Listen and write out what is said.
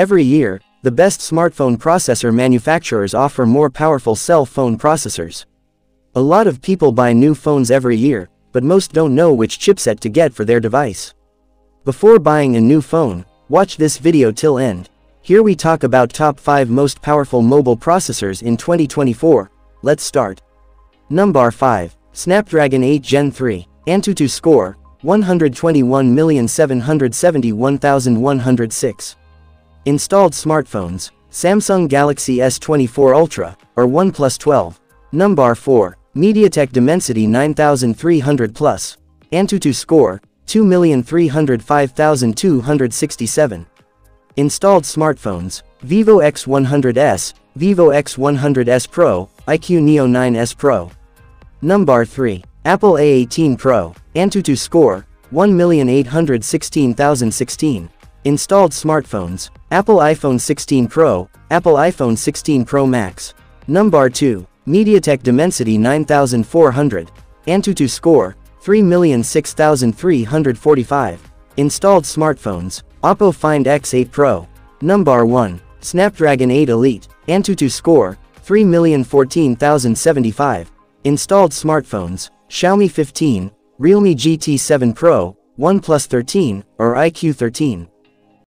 Every year, the best smartphone processor manufacturers offer more powerful cell phone processors. A lot of people buy new phones every year, but most don't know which chipset to get for their device. Before buying a new phone, watch this video till end. Here we talk about top 5 most powerful mobile processors in 2024. Let's start. Number 5. Snapdragon 8 Gen 3. Antutu score, 121,771,106. Installed smartphones, Samsung Galaxy S24 Ultra, or OnePlus 12. Number 4. MediaTek Dimensity 9300 Plus. Antutu score, 2,305,267. Installed smartphones, Vivo X100s, Vivo X100s Pro, iQOO Neo 9s Pro. Number 3. Apple A18 Pro, Antutu score, 1,816,016. Installed smartphones, Apple iPhone 16 Pro, Apple iPhone 16 Pro Max. Number 2. MediaTek Dimensity 9400. Antutu score, 3,006,345. Installed smartphones, Oppo Find X8 Pro. Number 1. Snapdragon 8 Elite, Antutu score, 3,014,075. Installed smartphones, Xiaomi 15, Realme GT7 Pro, OnePlus 13, or iQOO 13.